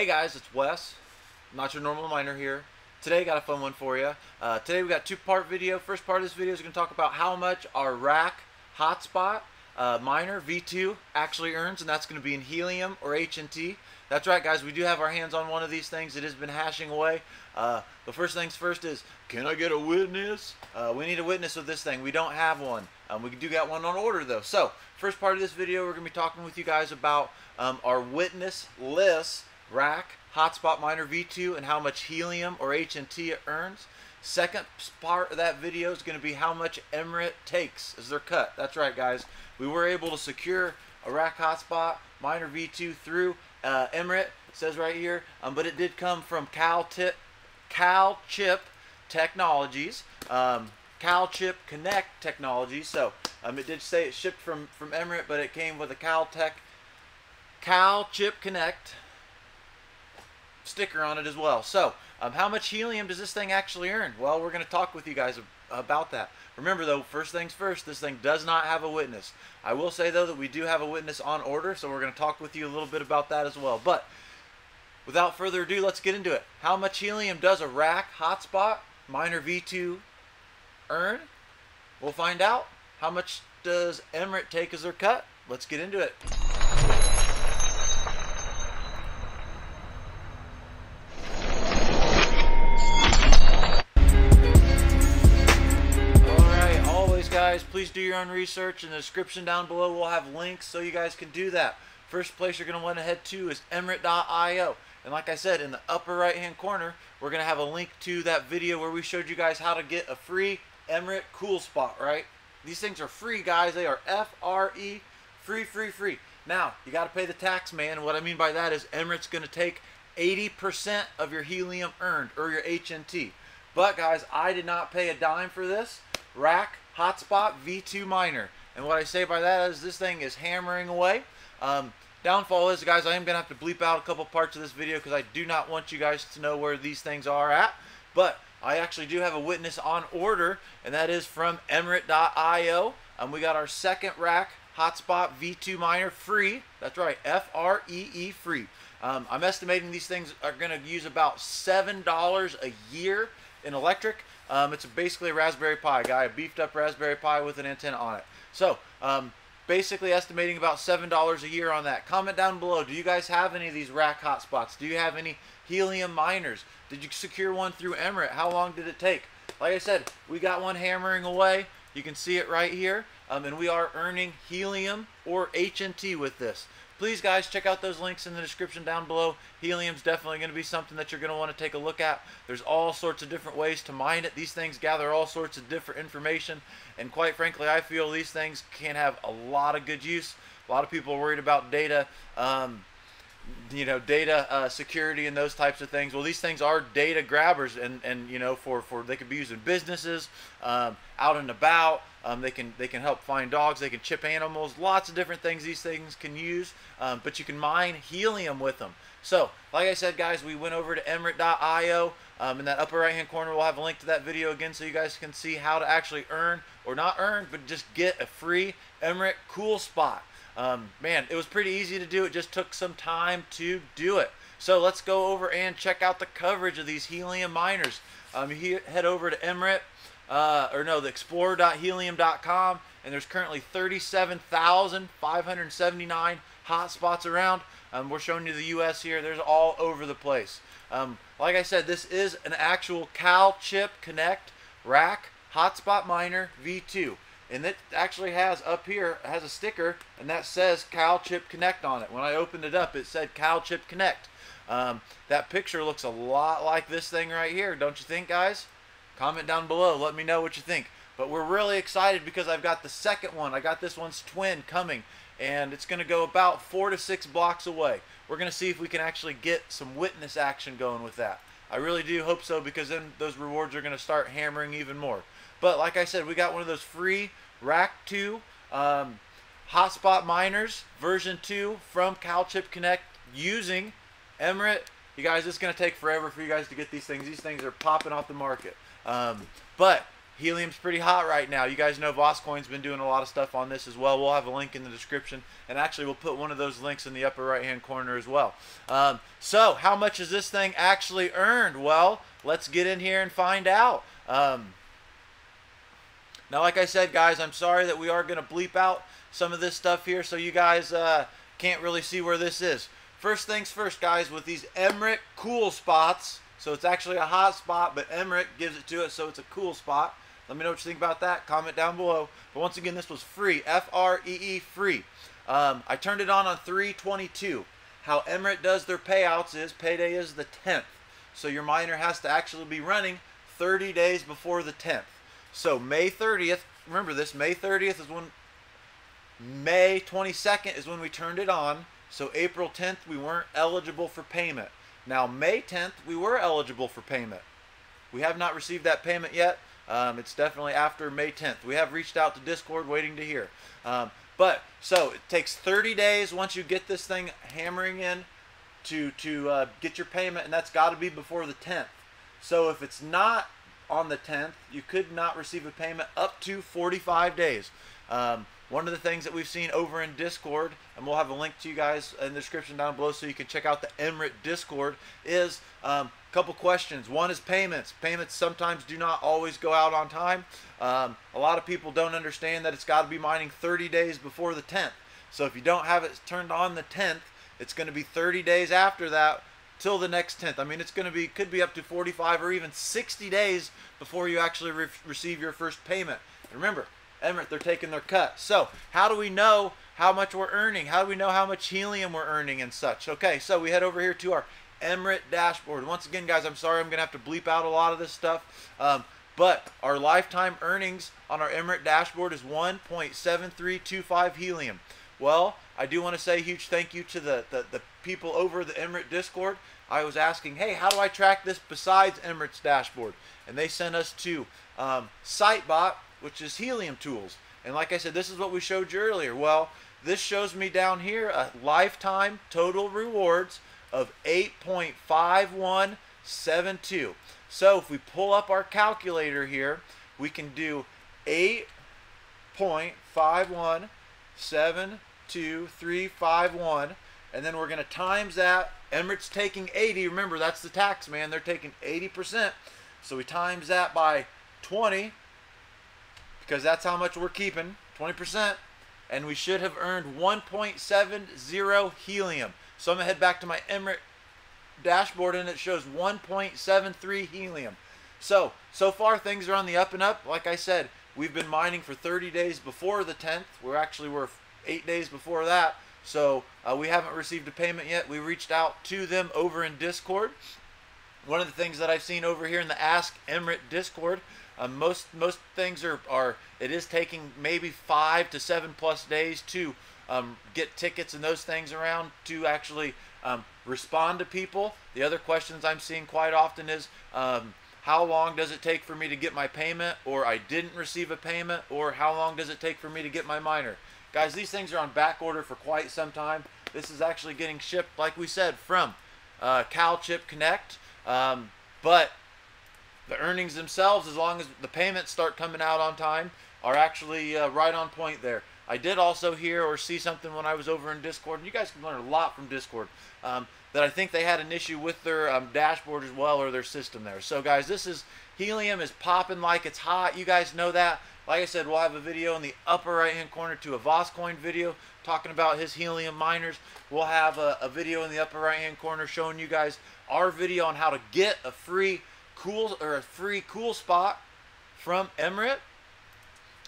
Hey guys, it's Wes, not your normal miner here. Today got a fun one for you. Uh, today we got two part video. First part of this video is going to talk about how much our RAK hotspot uh, miner V2 actually earns, and that's going to be in helium or HNT. That's right, guys. We do have our hands on one of these things. It has been hashing away. Uh, the first things first is, can I get a witness? Uh, we need a witness with this thing. We don't have one. Um, we do got one on order though. So, first part of this video, we're going to be talking with you guys about um, our witness list RAK hotspot miner V2 and how much helium or HNT it earns. Second part of that video is going to be how much Emrit takes as their cut. That's right, guys. We were able to secure a RAK hotspot miner V2 through uh. It says right here, um, but it did come from Cal Tip, Cal Chip Technologies, um, Cal Chip Connect Technologies. So um, it did say it shipped from from Emrit, but it came with a Cal Tech, Cal Chip Connect sticker on it as well. So, um, how much helium does this thing actually earn? Well, we're going to talk with you guys about that. Remember, though, first things first, this thing does not have a witness. I will say, though, that we do have a witness on order, so we're going to talk with you a little bit about that as well. But without further ado, let's get into it. How much helium does a RAK hotspot miner V2 earn? We'll find out. How much does Emrit take as their cut? Let's get into it. Please do your own research. In the description down below, we'll have links so you guys can do that. First place you're going to want to head to is emrit.io. And like I said, in the upper right hand corner, we're going to have a link to that video where we showed you guys how to get a free Emrit Cool Spot, right? These things are free, guys. They are F-R-E, free, free, free. Now, you got to pay the tax, man. What I mean by that is Emrit's going to take 80% of your helium earned, or your HNT. But, guys, I did not pay a dime for this. RAK Hotspot V2 Miner. And what I say by that is this thing is hammering away. Um, downfall is, guys, I am going to have to bleep out a couple parts of this video because I do not want you guys to know where these things are at. But I actually do have a witness on order, and that is from Emrit.io. Um, we got our second RAK hotspot V2 miner free. That's right, F-R-E-E -E free. Um, I'm estimating these things are going to use about $7 a year in electric. Um, it's basically a Raspberry Pi guy, a beefed up Raspberry Pi with an antenna on it. So, um, basically estimating about $7 a year on that. Comment down below, do you guys have any of these RAK hotspots? Do you have any helium miners? Did you secure one through Emrit? How long did it take? Like I said, we got one hammering away. You can see it right here. Um, and we are earning helium or HNT with this please guys check out those links in the description down below. Helium's definitely going to be something that you're going to want to take a look at. There's all sorts of different ways to mine it. These things gather all sorts of different information and quite frankly i feel these things can have a lot of good use. A lot of people are worried about data. Um, you know data uh, security and those types of things well these things are data grabbers and and you know for for they could be used in businesses um, out and about um, they can they can help find dogs. They can chip animals. Lots of different things these things can use. Um, but you can mine helium with them. So, like I said, guys, we went over to Emrit.io. Um, in that upper right hand corner, we'll have a link to that video again so you guys can see how to actually earn, or not earn, but just get a free Emrit Cool Spot. Um, man, it was pretty easy to do. It just took some time to do it. So let's go over and check out the coverage of these helium miners. Um, you head over to Emrit uh, or no, the explorer.helium.com, and there's currently 37,579 hotspots around. Um, we're showing you the U.S. here. There's all over the place. Um, like I said, this is an actual Cal Chip Connect RAK hotspot miner V2. And it actually has up here, has a sticker, and that says Cal Chip Connect on it. When I opened it up, it said Cal Chip Connect. Um, that picture looks a lot like this thing right here, don't you think, guys? Comment down below. Let me know what you think. But we're really excited because I've got the second one. I got this one's twin coming. And it's going to go about four to six blocks away. We're going to see if we can actually get some witness action going with that. I really do hope so because then those rewards are going to start hammering even more. But like I said, we got one of those free RAK 2 um, hotspot miners version 2 from CalChip Connect using Emrit. You guys, it's going to take forever for you guys to get these things. These things are popping off the market. Um, but helium's pretty hot right now. You guys know VoskCoin's been doing a lot of stuff on this as well. We'll have a link in the description, and actually we'll put one of those links in the upper right-hand corner as well. Um, so, how much has this thing actually earned? Well, let's get in here and find out. Um, now, like I said, guys, I'm sorry that we are going to bleep out some of this stuff here so you guys uh, can't really see where this is. First things first, guys, with these Emrit cool spots, so it's actually a hot spot, but Emrit gives it to it, so it's a cool spot. Let me know what you think about that. Comment down below. But once again, this was free. F-R-E-E, -E, free. Um, I turned it on on 322. How Emrit does their payouts is payday is the 10th. So your miner has to actually be running 30 days before the 10th. So May 30th, remember this, May 30th is when, May 22nd is when we turned it on. So April 10th, we weren't eligible for payment. Now May 10th, we were eligible for payment. We have not received that payment yet. Um, it's definitely after May 10th. We have reached out to Discord waiting to hear. Um, but, so it takes 30 days once you get this thing hammering in to, to uh, get your payment, and that's got to be before the 10th. So if it's not on the 10th, you could not receive a payment up to 45 days. Um, one of the things that we've seen over in Discord, and we'll have a link to you guys in the description down below so you can check out the Emrit Discord, is um, a couple questions. One is payments. Payments sometimes do not always go out on time. Um, a lot of people don't understand that it's got to be mining 30 days before the 10th. So if you don't have it turned on the 10th, it's going to be 30 days after that till the next 10th. I mean, it's going to be could be up to 45 or even 60 days before you actually re receive your first payment. And remember, Emrit, they're taking their cut. So how do we know how much we're earning? How do we know how much helium we're earning and such? Okay, so we head over here to our Emrit dashboard. Once again, guys, I'm sorry I'm going to have to bleep out a lot of this stuff. Um, but our lifetime earnings on our Emrit dashboard is 1.7325 helium. Well, I do want to say a huge thank you to the, the, the people over the Emrit Discord. I was asking, hey, how do I track this besides Emrit's dashboard? And they sent us to um, Sitebot, which is Helium Tools. And like I said, this is what we showed you earlier. Well, this shows me down here a lifetime total rewards of 8.5172. So if we pull up our calculator here, we can do 8.51725351 and then we're going to times that. Emrit's taking 80. Remember, that's the tax, man. They're taking 80%. So we times that by 20 because that's how much we're keeping, 20%, and we should have earned 1.70 helium. So I'm going to head back to my Emrit dashboard and it shows 1.73 helium. So, so far things are on the up and up. Like I said, we've been mining for 30 days before the 10th. We're actually, we're eight days before that. So uh, we haven't received a payment yet. We reached out to them over in Discord. One of the things that I've seen over here in the Ask Emrit Discord uh, most most things are are it is taking maybe five to seven plus days to um, get tickets and those things around to actually um, respond to people. The other questions I'm seeing quite often is um, how long does it take for me to get my payment or I didn't receive a payment or how long does it take for me to get my miner. Guys, these things are on back order for quite some time. This is actually getting shipped, like we said, from uh, CalChip Connect. Um, but the earnings themselves, as long as the payments start coming out on time, are actually uh, right on point there. I did also hear or see something when I was over in Discord, and you guys can learn a lot from Discord, um, that I think they had an issue with their um, dashboard as well or their system there. So guys, this is helium is popping like it's hot. You guys know that. Like I said, we'll have a video in the upper right hand corner to a VoskCoin video talking about his helium miners. We'll have a, a video in the upper right hand corner showing you guys our video on how to get a free cool or a free cool spot from Emrit.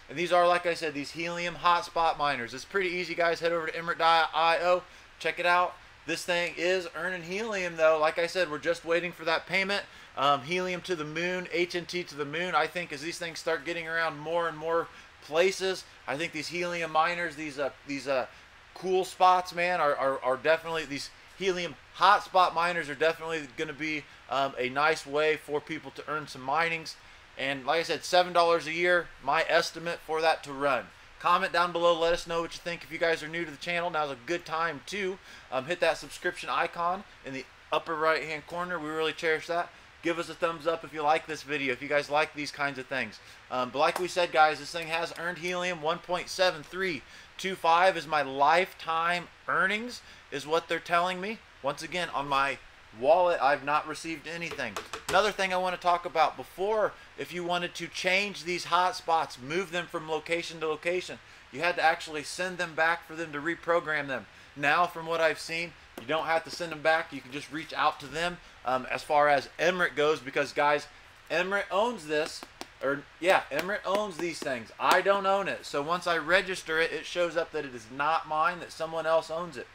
And these are, like I said, these helium hotspot miners. It's pretty easy, guys. Head over to emrit.io. Check it out. This thing is earning helium, though. Like I said, we're just waiting for that payment. Um, helium to the moon, HNT to the moon. I think as these things start getting around more and more places, I think these helium miners, these uh, these uh, cool spots, man, are, are, are definitely these helium hotspot miners are definitely going to be um, a nice way for people to earn some minings. And like I said, $7 a year, my estimate for that to run. Comment down below, let us know what you think. If you guys are new to the channel, now's a good time to um, hit that subscription icon in the upper right hand corner. We really cherish that. Give us a thumbs up if you like this video, if you guys like these kinds of things. Um, but like we said, guys, this thing has earned helium 1.7325 is my lifetime earnings, is what they're telling me. Once again, on my wallet, I've not received anything. Another thing I want to talk about before, if you wanted to change these hotspots, move them from location to location, you had to actually send them back for them to reprogram them. Now, from what I've seen, you don't have to send them back. You can just reach out to them um, as far as Emrit goes because, guys, Emrit owns this. Or, yeah, Emrit owns these things. I don't own it. So once I register it, it shows up that it is not mine, that someone else owns it.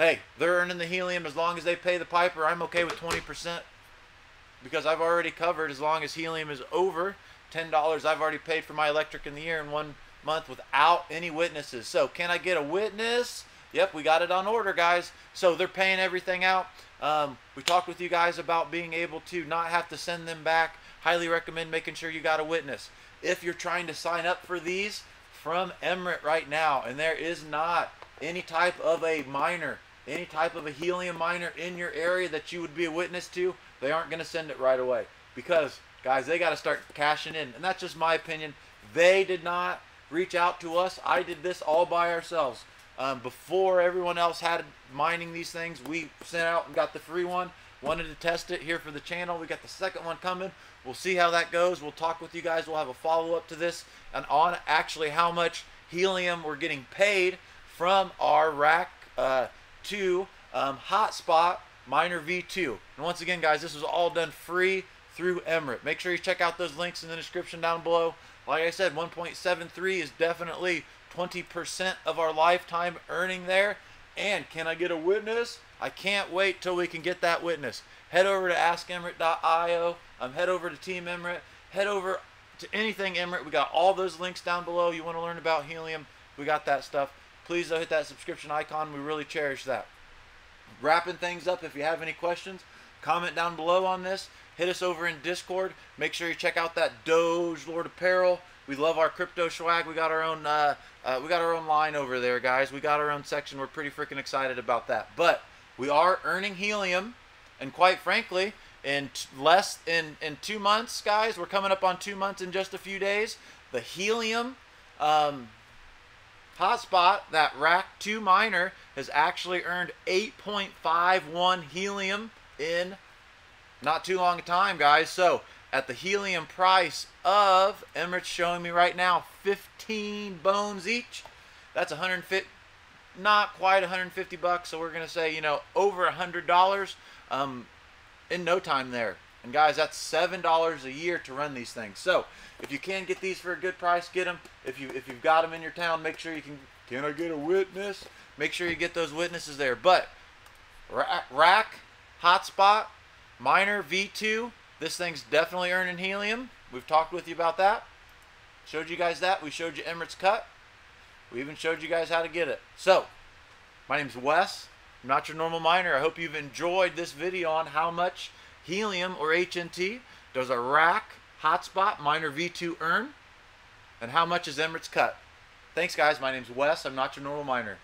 Hey, they're earning the helium as long as they pay the piper. I'm okay with 20% because I've already covered as long as helium is over $10. I've already paid for my electric in the year in one month without any witnesses. So can I get a witness? Yep, we got it on order, guys. So they're paying everything out. Um, we talked with you guys about being able to not have to send them back. Highly recommend making sure you got a witness. If you're trying to sign up for these from Emrit right now, and there is not any type of a miner, any type of a helium miner in your area that you would be a witness to, they aren't going to send it right away. Because, guys, they got to start cashing in. And that's just my opinion. They did not reach out to us. I did this all by ourselves. Um, before everyone else had mining these things, we sent out and got the free one. Wanted to test it here for the channel. We got the second one coming. We'll see how that goes. We'll talk with you guys. We'll have a follow-up to this and on actually how much helium we're getting paid from our RAK uh, to um, Hotspot Miner V2. And once again, guys, this was all done free through Emrit. Make sure you check out those links in the description down below. Like I said, 1.73 is definitely 20% of our lifetime earning there. And can I get a witness? I can't wait till we can get that witness. Head over to askemrit.io. Um, head over to Team Emrit. Head over to anything Emrit. We got all those links down below. You want to learn about helium? We got that stuff. Please hit that subscription icon. We really cherish that. Wrapping things up, if you have any questions, comment down below on this. Hit us over in Discord. Make sure you check out that Doge Lord Apparel. We love our crypto swag. We got our own uh, uh, we got our own line over there, guys. We got our own section. We're pretty freaking excited about that. But we are earning helium, and quite frankly, in less in in two months, guys, we're coming up on two months in just a few days. The helium um, hotspot, that RAK two miner, has actually earned 8.51 helium in not too long a time, guys. So at the helium price of, Emrit's showing me right now, 15 bones each. That's 150, not quite 150 bucks. So we're going to say, you know, over a $100 um, in no time there. And guys, that's $7 a year to run these things. So if you can get these for a good price, get them. If, you, if you've got them in your town, make sure you can, can I get a witness? Make sure you get those witnesses there. But RAK, hotspot, Miner V2, this thing's definitely earning helium. We've talked with you about that. Showed you guys that. We showed you Emrit's cut. We even showed you guys how to get it. So, my name's Wes. I'm not your normal miner. I hope you've enjoyed this video on how much helium or HNT does a RAK hotspot miner V2 earn and how much is Emrit's cut. Thanks guys. My name's Wes. I'm not your normal miner.